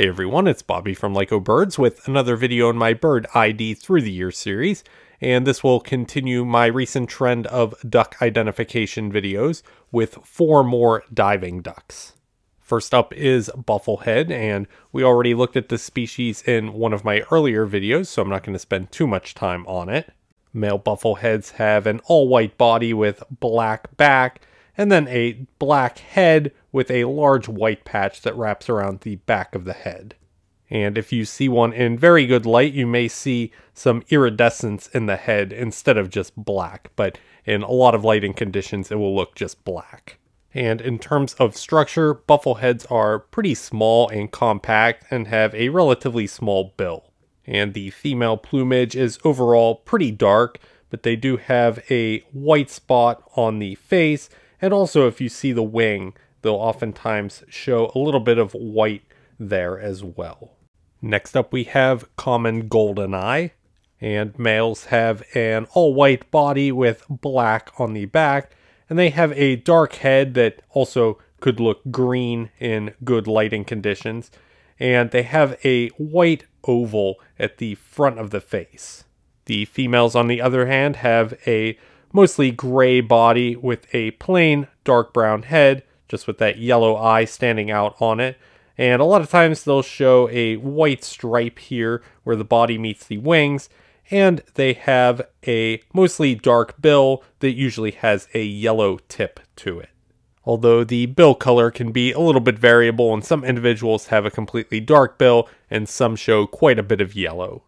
Hey everyone, it's Bobby from LycoBirds with another video in my Bird ID Through the Year series, and this will continue my recent trend of duck identification videos with four more diving ducks. First up is Bufflehead, and we already looked at this species in one of my earlier videos, so I'm not going to spend too much time on it. Male buffleheads have an all-white body with black back, and then a black head with a large white patch that wraps around the back of the head. And if you see one in very good light, you may see some iridescence in the head instead of just black, but in a lot of lighting conditions, it will look just black. And in terms of structure, buffleheads are pretty small and compact and have a relatively small bill. And the female plumage is overall pretty dark, but they do have a white spot on the face and also if you see the wing, they'll oftentimes show a little bit of white there as well. Next up we have common goldeneye, and males have an all-white body with black on the back, and they have a dark head that also could look green in good lighting conditions, and they have a white oval at the front of the face. The females, on the other hand, have a mostly gray body with a plain dark brown head, just with that yellow eye standing out on it. And a lot of times they'll show a white stripe here where the body meets the wings, and they have a mostly dark bill that usually has a yellow tip to it. Although the bill color can be a little bit variable and some individuals have a completely dark bill and some show quite a bit of yellow.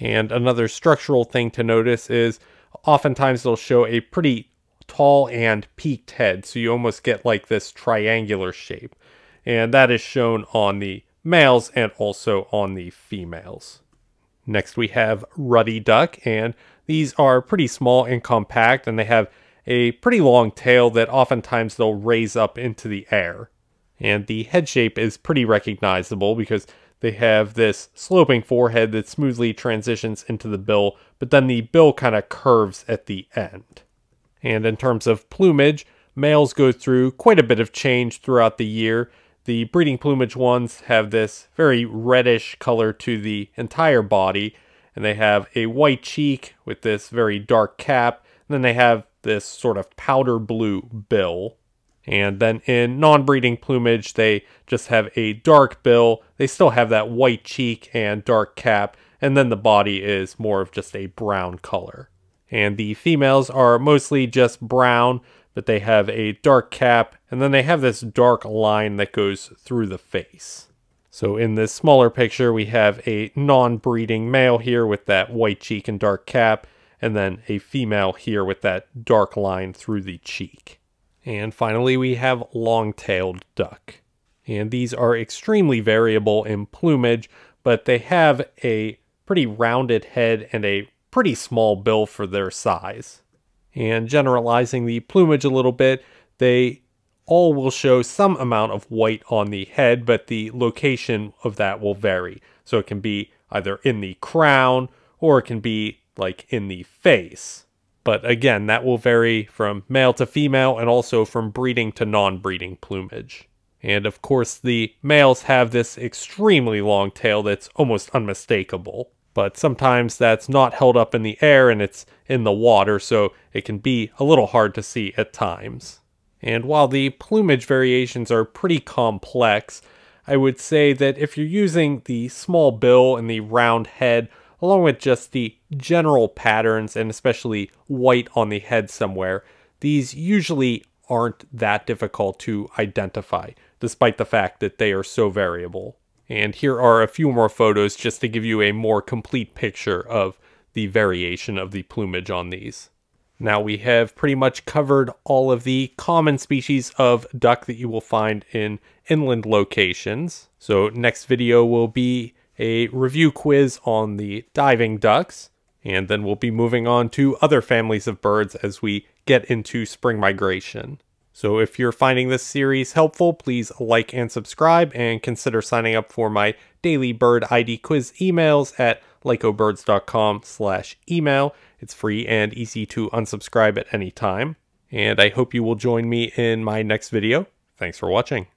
And another structural thing to notice is oftentimes they'll show a pretty tall and peaked head, so you almost get like this triangular shape. And that is shown on the males and also on the females. Next we have ruddy duck, and these are pretty small and compact, and they have a pretty long tail that oftentimes they'll raise up into the air. And the head shape is pretty recognizable because they have this sloping forehead that smoothly transitions into the bill, but then the bill kind of curves at the end. And in terms of plumage, males go through quite a bit of change throughout the year. The breeding plumage ones have this very reddish color to the entire body, and they have a white cheek with this very dark cap, and then they have this sort of powder blue bill. And then in non-breeding plumage, they just have a dark bill. They still have that white cheek and dark cap, and then the body is more of just a brown color. And the females are mostly just brown, but they have a dark cap, and then they have this dark line that goes through the face. So in this smaller picture, we have a non-breeding male here with that white cheek and dark cap, and then a female here with that dark line through the cheek. And finally, we have long-tailed duck. And these are extremely variable in plumage, but they have a pretty rounded head and a pretty small bill for their size. And generalizing the plumage a little bit, they all will show some amount of white on the head, but the location of that will vary. So it can be either in the crown or it can be like in the face. But again, that will vary from male to female and also from breeding to non-breeding plumage. And of course, the males have this extremely long tail that's almost unmistakable. But sometimes that's not held up in the air and it's in the water, so it can be a little hard to see at times. And while the plumage variations are pretty complex, I would say that if you're using the small bill and the round head along with just the general patterns and especially white on the head somewhere, these usually aren't that difficult to identify, despite the fact that they are so variable. And here are a few more photos just to give you a more complete picture of the variation of the plumage on these. Now we have pretty much covered all of the common species of duck that you will find in inland locations. So next video will be a review quiz on the diving ducks, and then we'll be moving on to other families of birds as we get into spring migration. So if you're finding this series helpful, please like and subscribe and consider signing up for my daily bird ID quiz emails at lycobirds.com slash email. It's free and easy to unsubscribe at any time. And I hope you will join me in my next video. Thanks for watching.